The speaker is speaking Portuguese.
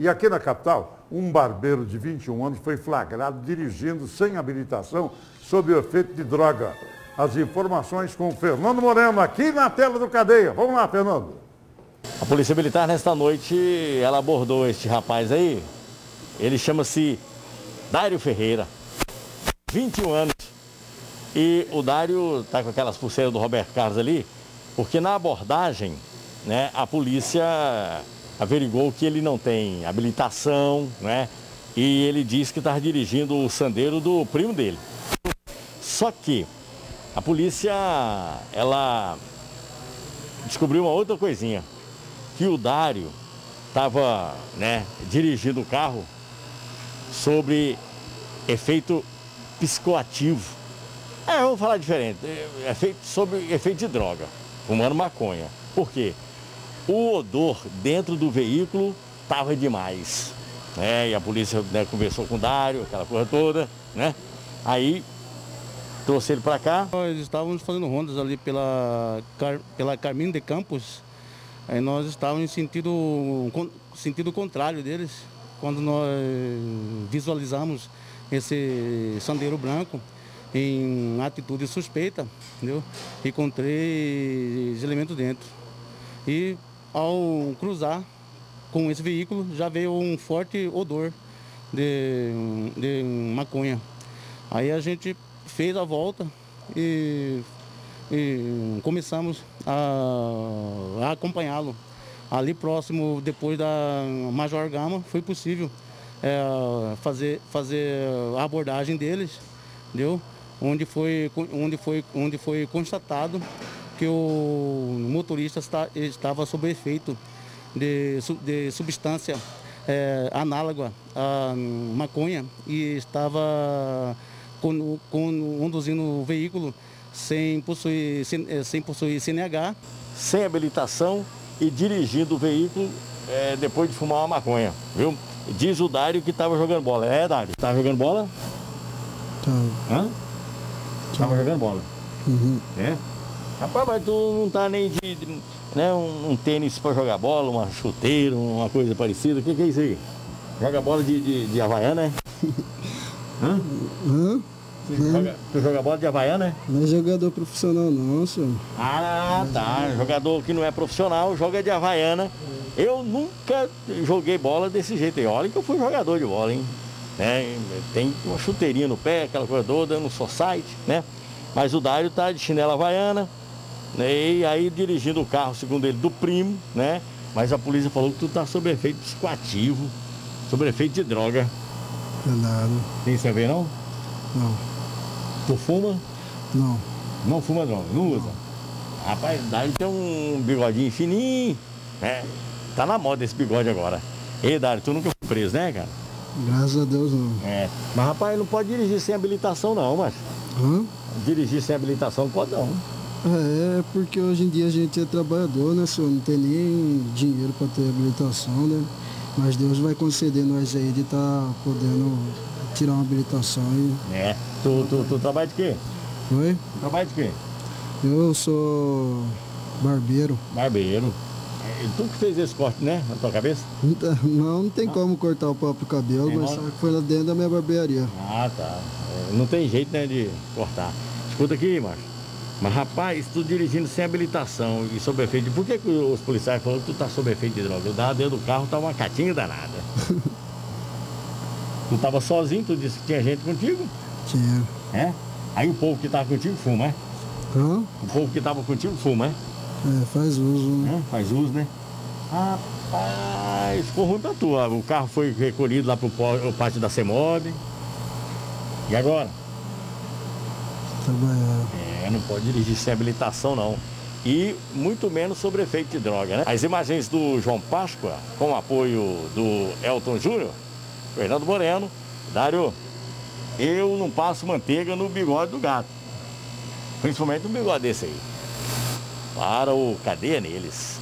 E aqui na capital, um barbeiro de 21 anos foi flagrado dirigindo sem habilitação sob o efeito de droga. As informações com Fernando Moreno aqui na tela do Cadeia. Vamos lá, Fernando. A Polícia Militar nesta noite, ela abordou este rapaz aí. Ele chama-se Dário Ferreira, 21 anos. E o Dário tá com aquelas pulseiras do Roberto Carlos ali, porque na abordagem, né, a polícia averigou que ele não tem habilitação, né? E ele disse que estava dirigindo o sandeiro do primo dele. Só que a polícia, ela descobriu uma outra coisinha, que o Dário estava né, dirigindo o carro sobre efeito psicoativo. É, vamos falar diferente, efeito, sobre efeito de droga, fumando maconha. Por quê? O odor dentro do veículo estava demais. Né? E a polícia né, conversou com o Dário, aquela coisa toda, né? Aí trouxe ele para cá. Nós estávamos fazendo rondas ali pela, pela Carminho de Campos. Aí nós estávamos em sentido, sentido contrário deles. Quando nós visualizamos esse sandeiro branco em atitude suspeita, entendeu? Encontrei elementos dentro. E ao cruzar com esse veículo já veio um forte odor de, de maconha. Aí a gente fez a volta e, e começamos a, a acompanhá-lo. Ali próximo, depois da Major Gama, foi possível é, fazer, fazer a abordagem deles, entendeu? Onde foi, onde, foi, onde foi constatado que o motorista está, estava sob efeito de, de substância é, análoga à maconha e estava conduzindo o veículo sem possuir, sem, é, sem possuir CNH. Sem habilitação e dirigindo o veículo é, depois de fumar uma maconha, viu? Diz o Dário que estava jogando bola. É, Dário? Estava jogando bola? Tá. Hã? Estava jogando bola. Uhum. É? Rapaz, mas tu não tá nem de, de né, um, um tênis para jogar bola, uma chuteira, uma coisa parecida. O que, que é isso aí? Joga bola de, de, de Havaiana, é? Hã? Hã? Tu joga, tu joga bola de Havaiana, é? Não é jogador profissional não, senhor. Ah, tá. Jogador que não é profissional, joga de Havaiana. Eu nunca joguei bola desse jeito aí. Olha que eu fui jogador de bola, hein? É, tem uma chuteirinha no pé, aquela coisa toda, no society, né? Mas o Dário tá de chinela havaiana, né? E aí dirigindo o carro, segundo ele, do primo, né? Mas a polícia falou que tu tá sob efeito psicoativo, sob efeito de droga. Não é nada. Tem ver, não? Não. Tu fuma? Não. Não fuma droga, não usa? Rapaz, Dário tem um bigodinho fininho, né? Tá na moda esse bigode agora. Ei, Dário, tu nunca foi preso, né, cara? Graças a Deus não. É. Mas, rapaz, não pode dirigir sem habilitação, não, mas. Hã? Dirigir sem habilitação não pode, não. É, porque hoje em dia a gente é trabalhador, né, senhor? Não tem nem dinheiro para ter habilitação, né? Mas Deus vai conceder nós aí de estar tá podendo tirar uma habilitação e. É. Tu, tu, tu trabalha de quê? Oi? Trabalha de quê? Eu sou barbeiro. Barbeiro. É, tu que fez esse corte, né? Na tua cabeça? Não, não tem como cortar o próprio cabelo, mas não? foi lá dentro da minha barbearia. Ah, tá. É, Não tem jeito, né, de cortar. Escuta aqui, macho. Mas, rapaz, tu dirigindo sem habilitação e sob efeito... de- Por que, que os policiais falaram que tu tá sob efeito de droga? Eu tava dentro do carro, tava uma catinha danada. tu tava sozinho, tu disse que tinha gente contigo, Tinha. é? Aí o povo que tava contigo fuma, é? Hã? O povo que tava contigo fuma, é? É, faz uso. né? Hã? Faz uso, né? Rapaz, ficou ruim pra tu. ó. O carro foi recolhido lá pro pátio da CEMOB. E agora? Trabalhar. É, não pode dirigir sem habilitação, não. E muito menos sobre efeito de droga, né? As imagens do João Páscoa, com o apoio do Elton Júnior, Fernando Moreno, Dário, eu não passo manteiga no bigode do gato. Principalmente no bigode desse aí. Para o cadeia neles.